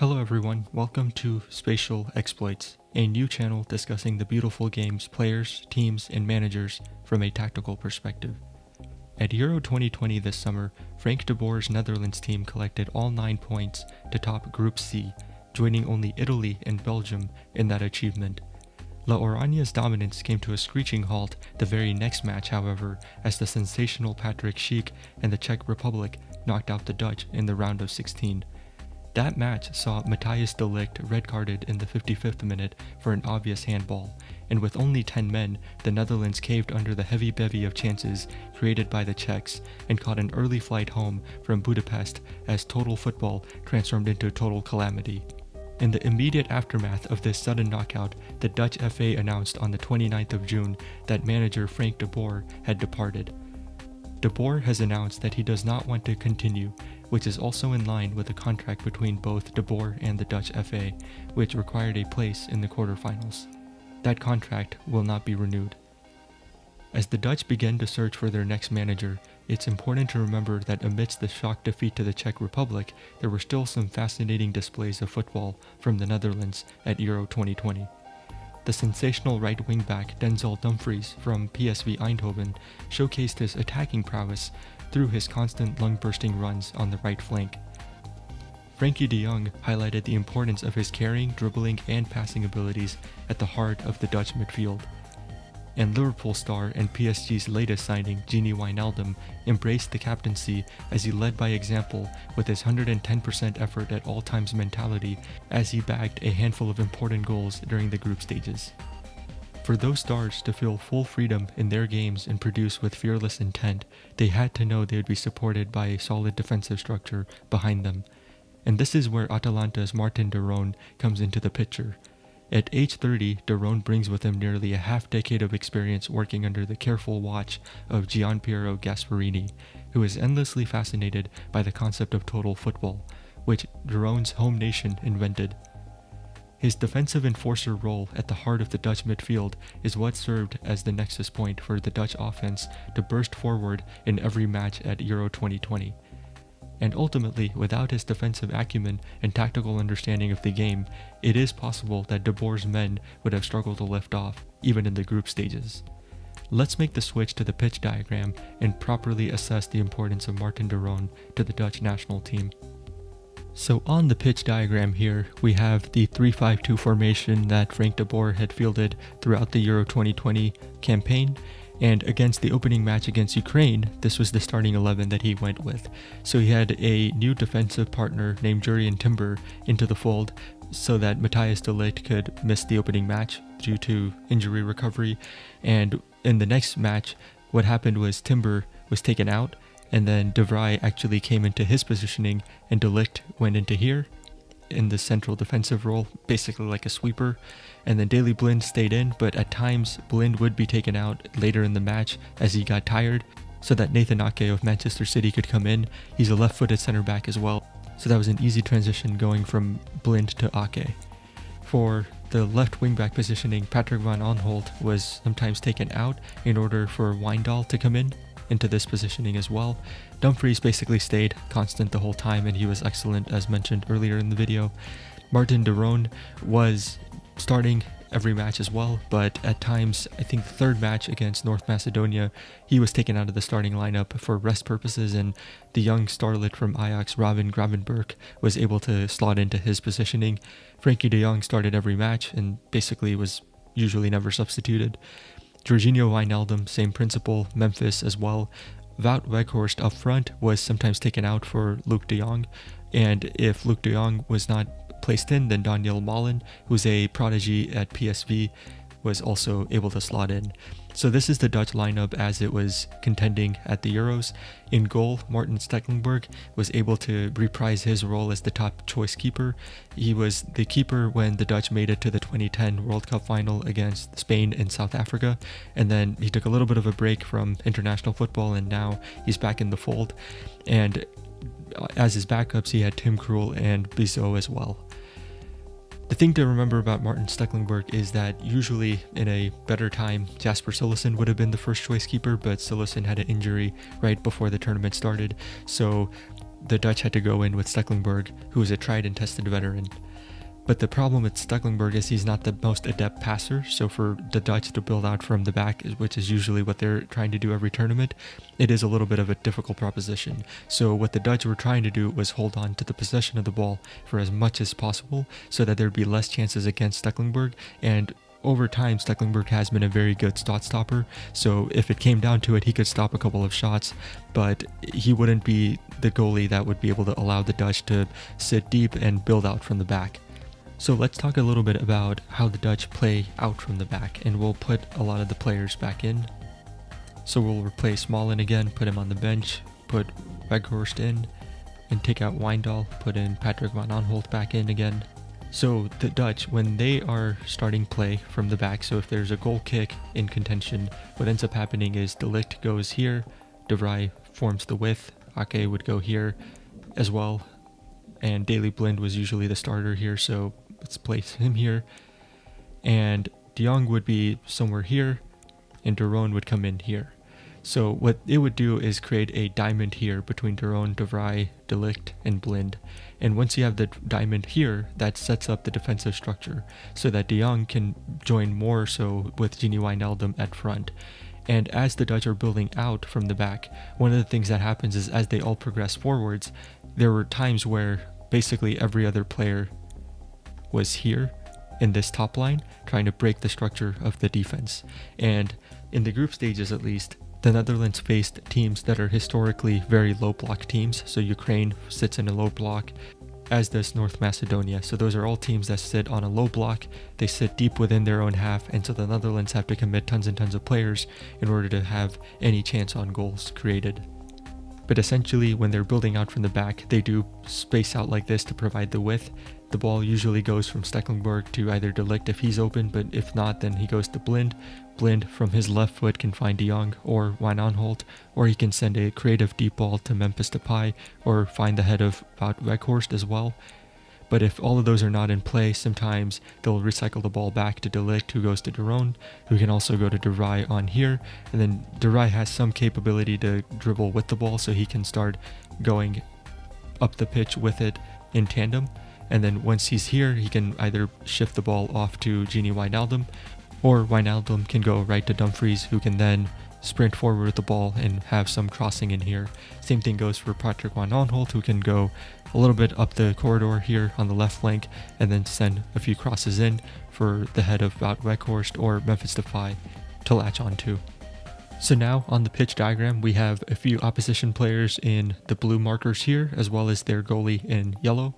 Hello everyone, welcome to Spatial Exploits, a new channel discussing the beautiful game's players, teams, and managers from a tactical perspective. At Euro 2020 this summer, Frank de Boer's Netherlands team collected all 9 points to top Group C, joining only Italy and Belgium in that achievement. La Oranje's dominance came to a screeching halt the very next match, however, as the sensational Patrick Schick and the Czech Republic knocked out the Dutch in the round of 16. That match saw Matthias de Ligt red carded in the 55th minute for an obvious handball, and with only 10 men, the Netherlands caved under the heavy bevy of chances created by the Czechs and caught an early flight home from Budapest as total football transformed into total calamity. In the immediate aftermath of this sudden knockout, the Dutch FA announced on the 29th of June that manager Frank de Boer had departed. De Boer has announced that he does not want to continue, which is also in line with the contract between both De Boer and the Dutch FA, which required a place in the quarterfinals. That contract will not be renewed. As the Dutch begin to search for their next manager, it's important to remember that amidst the shock defeat to the Czech Republic, there were still some fascinating displays of football from the Netherlands at Euro 2020. The sensational right wing back Denzel Dumfries from PSV Eindhoven showcased his attacking prowess through his constant lung bursting runs on the right flank. Frenkie de Jong highlighted the importance of his carrying, dribbling, and passing abilities at the heart of the Dutch midfield. And Liverpool star and PSG's latest signing, Gini Wijnaldum, embraced the captaincy as he led by example with his 110% effort at all times mentality as he bagged a handful of important goals during the group stages. For those stars to feel full freedom in their games and produce with fearless intent, they had to know they would be supported by a solid defensive structure behind them. And this is where Atalanta's Marten de Roon comes into the picture. At age 30, de Roon brings with him nearly a half decade of experience working under the careful watch of Gianpiero Gasperini, who is endlessly fascinated by the concept of total football, which de Roon's home nation invented. His defensive enforcer role at the heart of the Dutch midfield is what served as the nexus point for the Dutch offense to burst forward in every match at Euro 2020 and ultimately, without his defensive acumen and tactical understanding of the game, it is possible that De Boer's men would have struggled to lift off, even in the group stages. Let's make the switch to the pitch diagram and properly assess the importance of Marten de Roon to the Dutch national team. So on the pitch diagram here, we have the 3-5-2 formation that Frank de Boer had fielded throughout the Euro 2020 campaign, and against the opening match against Ukraine, this was the starting 11 that he went with. So he had a new defensive partner named Jurrien Timber into the fold so that Matthias de Ligt could miss the opening match due to injury recovery. And in the next match, what happened was Timber was taken out, and then De Vrij actually came into his positioning, and De Ligt went into here in the central defensive role, basically like a sweeper. And then Daley Blind stayed in, but at times Blind would be taken out later in the match as he got tired, so that Nathan Ake of Manchester City could come in. He's a left footed center back as well, so that was an easy transition going from Blind to Ake. For the left wing back positioning, Patrick van Aanholt was sometimes taken out in order for Wijndal to come in into this positioning as well. Dumfries basically stayed constant the whole time and he was excellent as mentioned earlier in the video. Marten de Roon was starting every match as well, but at times, I think the third match against North Macedonia, he was taken out of the starting lineup for rest purposes, and the young starlet from Ajax, Robin Gravenberch, was able to slot into his positioning. Frenkie de Jong started every match and basically was usually never substituted. Georginio Wijnaldum, same principle, Memphis as well. Wout Weghorst up front was sometimes taken out for Luuk de Jong, and if Luuk de Jong was not placed in, then Donyell Malen, who's a prodigy at PSV, was also able to slot in. So this is the Dutch lineup as it was contending at the Euros. In goal, Maarten Stekelenburg was able to reprise his role as the top choice keeper. He was the keeper when the Dutch made it to the 2010 World Cup final against Spain and South Africa, and then he took a little bit of a break from international football and now he's back in the fold. And uh, as his backups, he had Tim Krul and Bizot as well. The thing to remember about Maarten Stekelenburg is that usually in a better time, Jasper Cillessen would have been the first choice keeper, but Cillessen had an injury right before the tournament started. So the Dutch had to go in with Stekelenburg, who is a tried and tested veteran. But the problem with Stekelenburg is he's not the most adept passer. So for the Dutch to build out from the back, which is usually what they're trying to do every tournament, it is a little bit of a difficult proposition. So what the Dutch were trying to do was hold on to the possession of the ball for as much as possible so that there'd be less chances against Stekelenburg and over time, Stekelenburg has been a very good shot stopper. So if it came down to it, he could stop a couple of shots, but he wouldn't be the goalie that would be able to allow the Dutch to sit deep and build out from the back. So let's talk a little bit about how the Dutch play out from the back, and we'll put a lot of the players back in. So we'll replace Malen again, put him on the bench, put Weghorst in, and take out Wijndal, put in Patrick van Aanholt back in again. So the Dutch, when they are starting play from the back, so if there's a goal kick in contention, what ends up happening is De Ligt goes here, De Vrij forms the width, Ake would go here as well, and Daley Blind was usually the starter here, so let's place him here. And De Jong would be somewhere here, and De Roon would come in here. So what it would do is create a diamond here between De Roon, De Vrij, De Ligt, and Blind. And once you have the diamond here, that sets up the defensive structure so that De Jong can join more so with Gini Wijnaldum at front. And as the Dutch are building out from the back, one of the things that happens is as they all progress forwards, there were times where basically every other player was here in this top line, trying to break the structure of the defense. And in the group stages, at least, the Netherlands faced teams that are historically very low block teams. So Ukraine sits in a low block, as does North Macedonia. So those are all teams that sit on a low block. They sit deep within their own half, and so the Netherlands have to commit tons and tons of players in order to have any chance on goals created. But essentially, when they're building out from the back, they do space out like this to provide the width, the ball usually goes from Stekelenburg to either De Ligt if he's open, but if not, then he goes to Blind. Blind from his left foot can find De Jong or Van Aanholt, or he can send a creative deep ball to Memphis Depay, or find the head of Wout Weghorst as well. But if all of those are not in play, sometimes they'll recycle the ball back to De Ligt, who goes to De Roon, who can also go to De Vrij on here. And then De Vrij has some capability to dribble with the ball, so he can start going up the pitch with it in tandem. And then once he's here, he can either shift the ball off to Gini Wijnaldum, or Wijnaldum can go right to Dumfries, who can then sprint forward with the ball and have some crossing in here. Same thing goes for Patrick Van Aanholt, who can go a little bit up the corridor here on the left flank and then send a few crosses in for the head of Wout Weghorst or Memphis Depay to latch onto. So now on the pitch diagram, we have a few opposition players in the blue markers here, as well as their goalie in yellow.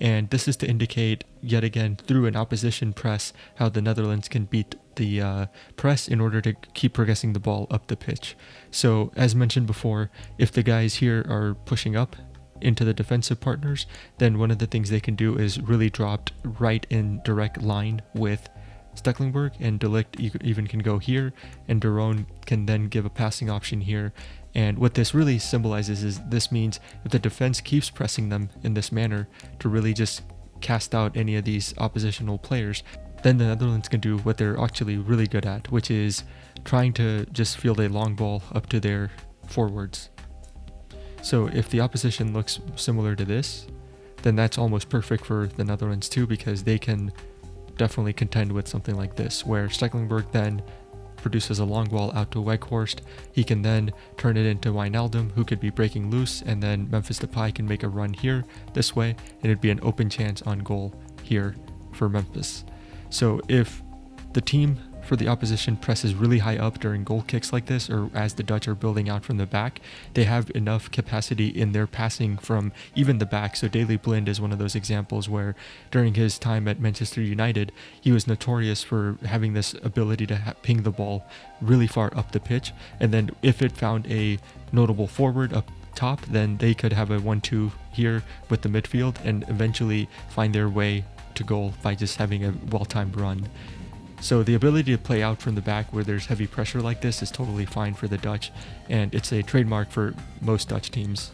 And this is to indicate, yet again, through an opposition press, how the Netherlands can beat the uh, press in order to keep progressing the ball up the pitch. So, as mentioned before, if the guys here are pushing up into the defensive partners, then one of the things they can do is really drop right in direct line with Stekelenburg and De Ligt even can go here and De Roon can then give a passing option here and what this really symbolizes is this means if the defense keeps pressing them in this manner to really just cast out any of these oppositional players, then the Netherlands can do what they're actually really good at, which is trying to just field a long ball up to their forwards. So if the opposition looks similar to this, then that's almost perfect for the Netherlands too, because they can definitely contend with something like this, where Stekelenburg then produces a long ball out to Weghorst. He can then turn it into Wijnaldum, who could be breaking loose, and then Memphis Depay can make a run here this way, and it'd be an open chance on goal here for Memphis. So if the team for the opposition presses really high up during goal kicks like this, or as the Dutch are building out from the back, they have enough capacity in their passing from even the back. So Daley Blind is one of those examples where during his time at Manchester United, he was notorious for having this ability to ping the ball really far up the pitch. And then if it found a notable forward up top, then they could have a 1 2 here with the midfield and eventually find their way to goal by just having a well timed run. So the ability to play out from the back where there's heavy pressure like this is totally fine for the Dutch, and it's a trademark for most Dutch teams.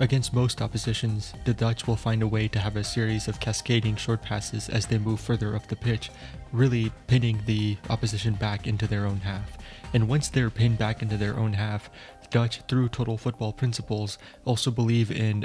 Against most oppositions, the Dutch will find a way to have a series of cascading short passes as they move further up the pitch, really pinning the opposition back into their own half. And once they're pinned back into their own half, the Dutch, through total football principles, also believe in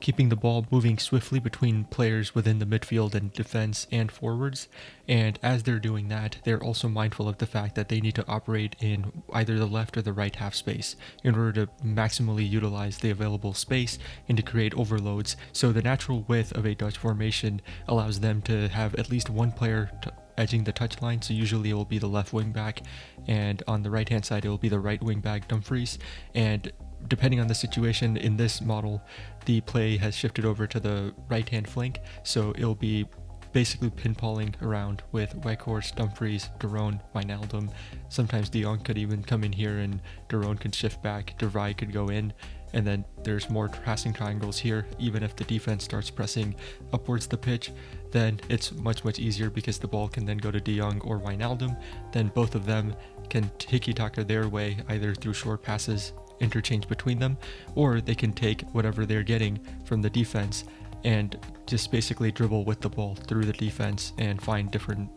keeping the ball moving swiftly between players within the midfield and defense and forwards. And as they're doing that, they're also mindful of the fact that they need to operate in either the left or the right half space in order to maximally utilize the available space and to create overloads. So the natural width of a Dutch formation allows them to have at least one player edging the touchline. So usually it will be the left wing back, and on the right hand side it will be the right wing back Dumfries. And depending on the situation in this model, the play has shifted over to the right hand flank, so it'll be basically pinballing around with Weghorst, Dumfries, De Roon, Wijnaldum. Sometimes De Jong could even come in here and De Roon could shift back, De Vrij could go in, and then there's more passing triangles here. Even if the defense starts pressing upwards the pitch, then it's much, much easier because the ball can then go to De Jong or Wijnaldum. Then both of them can tiki-taka their way either through short passes interchange between them, or they can take whatever they're getting from the defense and just basically dribble with the ball through the defense and find different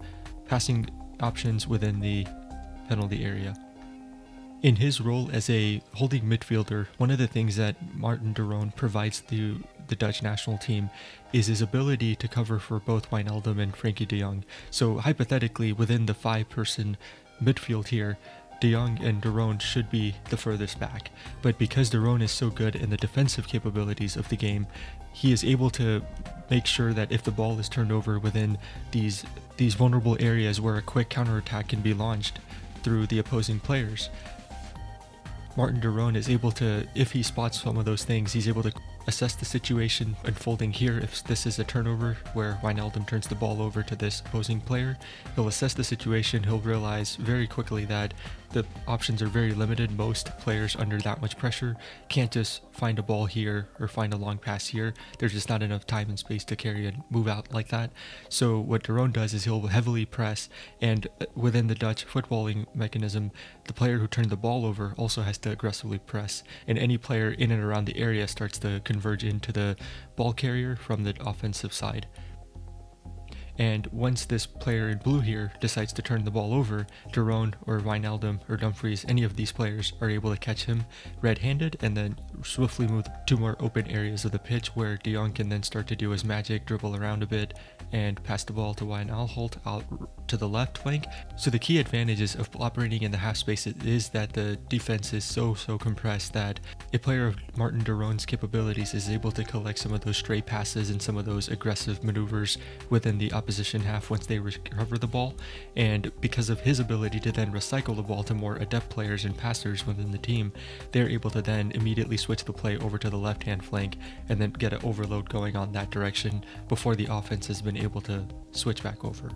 passing options within the penalty area. In his role as a holding midfielder, one of the things that Marten de Roon provides to the Dutch national team is his ability to cover for both Wijnaldum and Frenkie de Jong. So hypothetically, within the five-person midfield here, De Jong and De should be the furthest back, but because De is so good in the defensive capabilities of the game, he is able to make sure that if the ball is turned over within these these vulnerable areas where a quick counterattack can be launched through the opposing players, Marten de is able to, if he spots some of those things, he's able to assess the situation unfolding here. If this is a turnover where Wijnaldum turns the ball over to this opposing player, he'll assess the situation. He'll realize very quickly that the options are very limited. Most players under that much pressure can't just find a ball here or find a long pass here. There's just not enough time and space to carry and move out like that. So what De Roon does is he'll heavily press, and within the Dutch footballing mechanism, the player who turned the ball over also has to aggressively press, and any player in and around the area starts to converge into the ball carrier from the offensive side. And once this player in blue here decides to turn the ball over, De Roon or Wijnaldum or Dumfries, any of these players are able to catch him red-handed and then swiftly move to more open areas of the pitch where De Jong can then start to do his magic, dribble around a bit, and pass the ball to Wijnaldum out to the left flank. So the key advantages of operating in the half space is that the defense is so, so compressed that a player of Marten de Roon's capabilities is able to collect some of those stray passes and some of those aggressive maneuvers within the opposition opposition half once they recover the ball, and because of his ability to then recycle the ball to more adept players and passers within the team, they're able to then immediately switch the play over to the left hand flank and then get an overload going on that direction before the offense has been able to switch back over.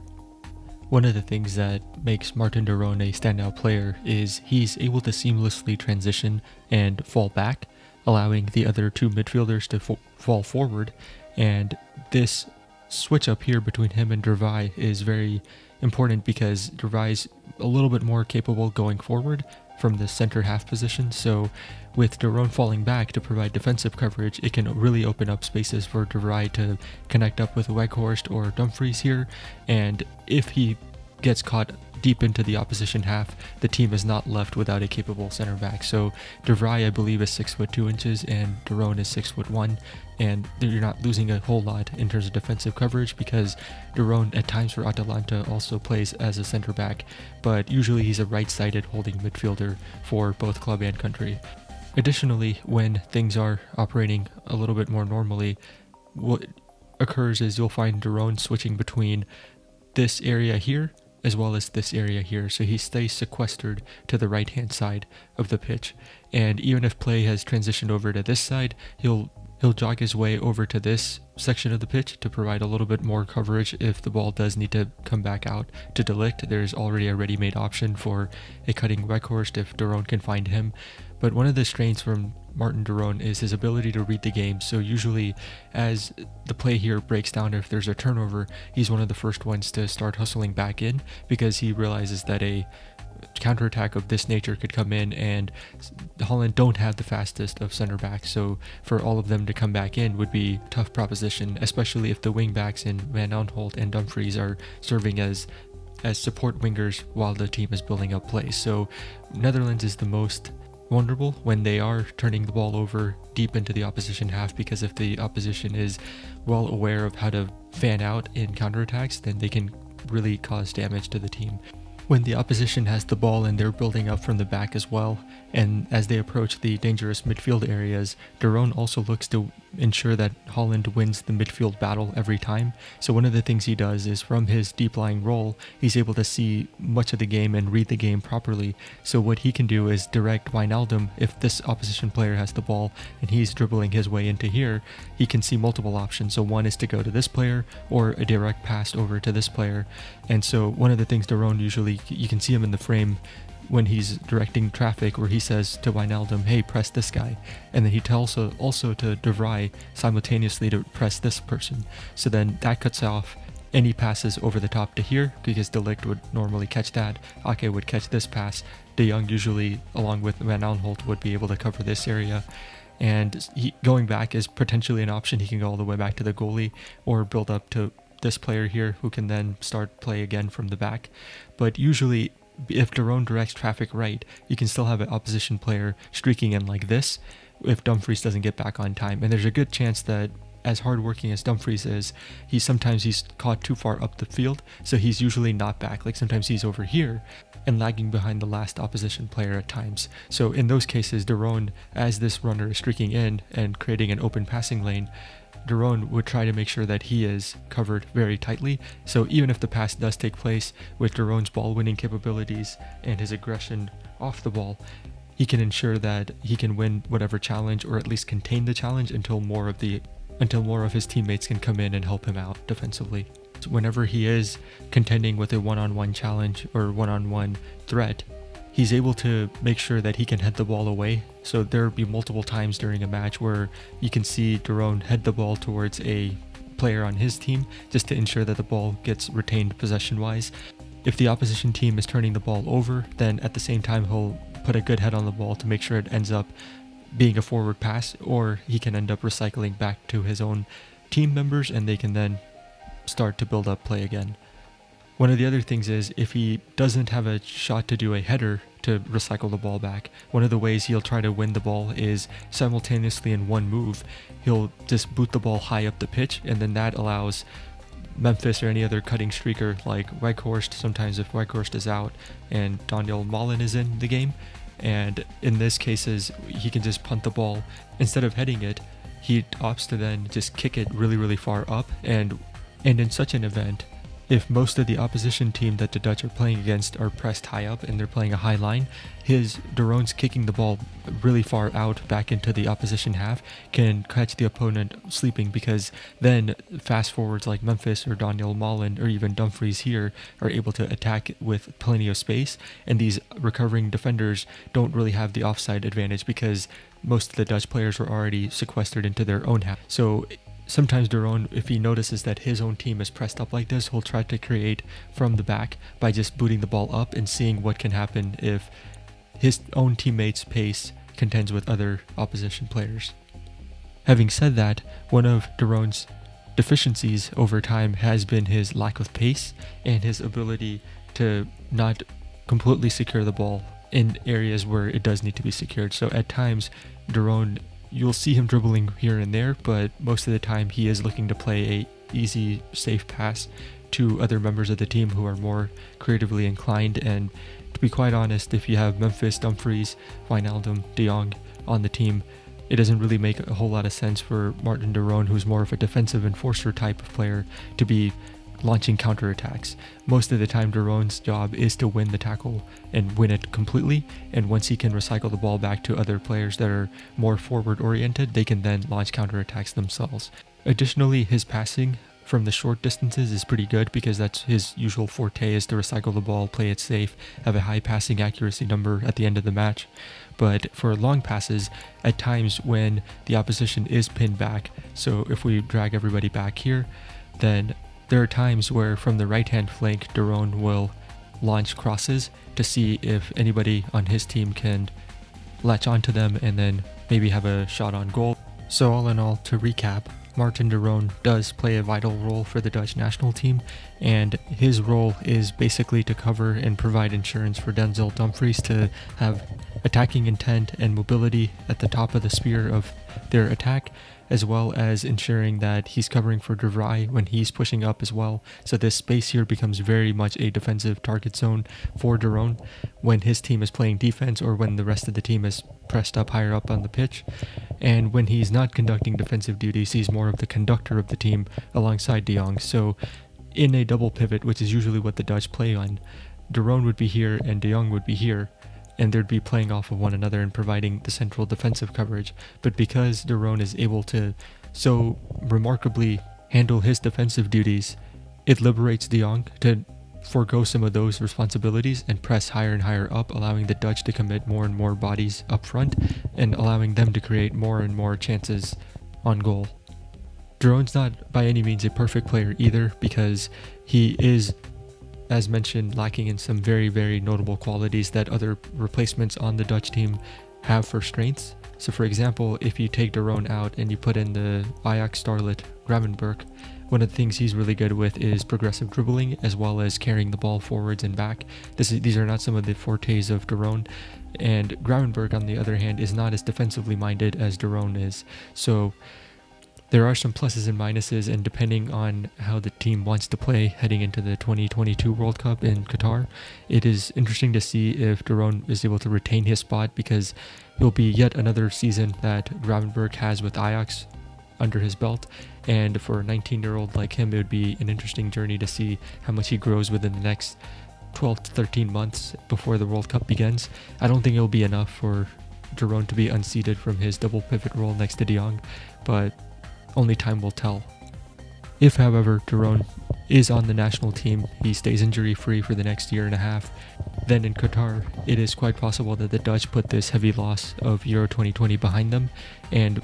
One of the things that makes Marten de Roon a standout player is he's able to seamlessly transition and fall back, allowing the other two midfielders to fo- fall forward, and this switch up here between him and De Vrij is very important because De is a little bit more capable going forward from the center half position. So with De falling back to provide defensive coverage, it can really open up spaces for De Vrij to connect up with Weghorst or Dumfries here. And if he gets caught deep into the opposition half, the team is not left without a capable center back. So De Vrij, I believe, is six foot two inches, and De is six foot one, and you're not losing a whole lot in terms of defensive coverage because De Roon at times for Atalanta also plays as a center back, but usually he's a right-sided holding midfielder for both club and country. Additionally, when things are operating a little bit more normally, what occurs is you'll find De Roon switching between this area here as well as this area here, so he stays sequestered to the right hand side of the pitch. And even if play has transitioned over to this side, he'll he'll jog his way over to this section of the pitch to provide a little bit more coverage if the ball does need to come back out to De Ligt. There's already a ready-made option for a cutting Weghorst if De Roon can find him. But one of the strains from Marten de Roon is his ability to read the game. So usually as the play here breaks down, if there's a turnover, he's one of the first ones to start hustling back in because he realizes that a counterattack of this nature could come in and Holland don't have the fastest of center backs so for all of them to come back in would be tough proposition especially if the wing backs in Van Aanholt and Dumfries are serving as as support wingers while the team is building up play. So Netherlands is the most vulnerable when they are turning the ball over deep into the opposition half because if the opposition is well aware of how to fan out in counterattacks, then they can really cause damage to the team when the opposition has the ball and they're building up from the back as well. And as they approach the dangerous midfield areas, de Roon also looks to ensure that Holland wins the midfield battle every time. So one of the things he does is from his deep lying role, he's able to see much of the game and read the game properly. So what he can do is direct Wijnaldum if this opposition player has the ball and he's dribbling his way into here, he can see multiple options. So one is to go to this player or a direct pass over to this player. And so one of the things de Roon usually you can see him in the frame when he's directing traffic where he says to Wijnaldum, hey, press this guy. And then he tells also, also to De Vrij simultaneously to press this person. So then that cuts off any passes over the top to here because De Ligt would normally catch that. Ake would catch this pass. De Jong usually, along with Van Aanholt, would be able to cover this area. And he, going back is potentially an option. He can go all the way back to the goalie or build up to this player here who can then start play again from the back. But usually if de Roon directs traffic right, you can still have an opposition player streaking in like this if Dumfries doesn't get back on time. And there's a good chance that as hardworking as Dumfries is, he sometimes he's caught too far up the field, so he's usually not back. Like sometimes he's over here and lagging behind the last opposition player at times. So in those cases, de Roon, as this runner is streaking in and creating an open passing lane, de would try to make sure that he is covered very tightly. So even if the pass does take place with de ball winning capabilities and his aggression off the ball, he can ensure that he can win whatever challenge or at least contain the challenge until more of the until more of his teammates can come in and help him out defensively. Whenever he is contending with a one-on-one challenge or one-on-one threat, he's able to make sure that he can head the ball away. So there'll be multiple times during a match where you can see de Roon head the ball towards a player on his team just to ensure that the ball gets retained possession wise. If the opposition team is turning the ball over, then at the same time he'll put a good head on the ball to make sure it ends up being a forward pass, or he can end up recycling back to his own team members and they can then start to build up play again. One of the other things is if he doesn't have a shot to do a header to recycle the ball back, one of the ways he'll try to win the ball is simultaneously in one move, he'll just boot the ball high up the pitch, and then that allows Memphis or any other cutting streaker like Weghorst, sometimes if Weghorst is out and Donyell Malen is in the game, and in this cases he can just punt the ball. Instead of heading it, he opts to then just kick it really really far up and and in such an event if most of the opposition team that the Dutch are playing against are pressed high up and they're playing a high line, his de kicking the ball really far out back into the opposition half can catch the opponent sleeping because then fast forwards like Memphis or Donyell Malen or even Dumfries here are able to attack with plenty of space and these recovering defenders don't really have the offside advantage because most of the Dutch players were already sequestered into their own half. So sometimes de Roon, if he notices that his own team is pressed up like this, he'll try to create from the back by just booting the ball up and seeing what can happen if his own teammates' pace contends with other opposition players. Having said that, one of de Roon's deficiencies over time has been his lack of pace and his ability to not completely secure the ball in areas where it does need to be secured. So at times, de Roon You'll see him dribbling here and there, but most of the time he is looking to play a easy, safe pass to other members of the team who are more creatively inclined. And to be quite honest, if you have Memphis, Dumfries, Wijnaldum, De Jong on the team, it doesn't really make a whole lot of sense for Marten de Roon, who's more of a defensive enforcer type of player, to be launching counterattacks. Most of the time, de job is to win the tackle and win it completely. And once he can recycle the ball back to other players that are more forward oriented, they can then launch counterattacks themselves. Additionally, his passing from the short distances is pretty good because that's his usual forte is to recycle the ball, play it safe, have a high passing accuracy number at the end of the match. But for long passes, at times when the opposition is pinned back, so if we drag everybody back here, then there are times where from the right hand flank, de Roon will launch crosses to see if anybody on his team can latch onto them and then maybe have a shot on goal. So all in all, to recap, Marten de Roon does play a vital role for the Dutch national team, and his role is basically to cover and provide insurance for Denzel Dumfries to have attacking intent and mobility at the top of the spear of their attack, as well as ensuring that he's covering for De when he's pushing up as well. So this space here becomes very much a defensive target zone for De Roon when his team is playing defense or when the rest of the team is pressed up higher up on the pitch. And when he's not conducting defensive duties, he's more of the conductor of the team alongside De Jong. So in a double pivot, which is usually what the Dutch play on, De Roon would be here and De Jong would be here and they'd be playing off of one another and providing the central defensive coverage. But because De Roon is able to so remarkably handle his defensive duties, it liberates De Jong to forego some of those responsibilities and press higher and higher up, allowing the Dutch to commit more and more bodies up front and allowing them to create more and more chances on goal. De Roon's not by any means a perfect player either because he is as mentioned, lacking in some very, very notable qualities that other replacements on the Dutch team have for strengths. So, for example, if you take De Roon out and you put in the Ajax starlet Gravenberch, one of the things he's really good with is progressive dribbling as well as carrying the ball forwards and back. This is, these are not some of the fortes of De Roon. And Gravenberch, on the other hand, is not as defensively minded as De Roon is. So, there are some pluses and minuses, and depending on how the team wants to play heading into the 2022 World Cup in Qatar, it is interesting to see if De Roon is able to retain his spot because it will be yet another season that Gravenberch has with Ajax under his belt. And for a 19 year old like him, it would be an interesting journey to see how much he grows within the next 12 to 13 months before the World Cup begins. I don't think it'll be enough for De Roon to be unseated from his double pivot role next to De Jong, but only time will tell. If, however, De Roon is on the national team, he stays injury free for the next year and a half, then in Qatar, it is quite possible that the Dutch put this heavy loss of Euro 2020 behind them and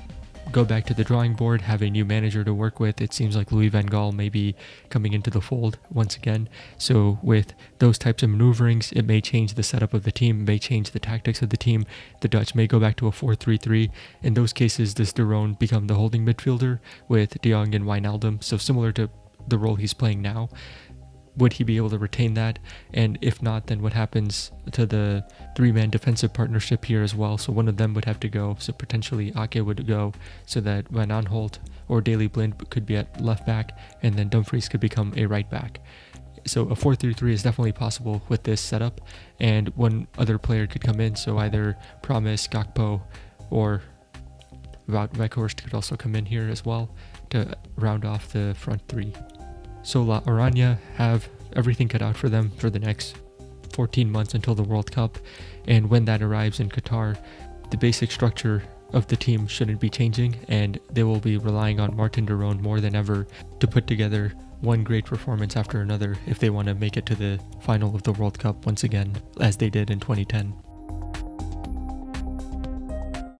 go back to the drawing board, have a new manager to work with. It seems like Louis van Gaal may be coming into the fold once again. So with those types of maneuverings, it may change the setup of the team, may change the tactics of the team. The Dutch may go back to a 4-3-3. In those cases, does De become the holding midfielder with De Jong and Wijnaldum? So similar to the role he's playing now would he be able to retain that? And if not, then what happens to the three man defensive partnership here as well? So one of them would have to go. So potentially Ake would go so that Van Aanholt or Daley Blind could be at left back, and then Dumfries could become a right back. So a 4-3-3 is definitely possible with this setup, and one other player could come in. So either Promes, Gakpo, or Weghorst could also come in here as well to round off the front three. So La have everything cut out for them for the next 14 months until the World Cup. And when that arrives in Qatar, the basic structure of the team shouldn't be changing, and they will be relying on Marten de Roon more than ever to put together one great performance after another if they want to make it to the final of the World Cup once again, as they did in 2010.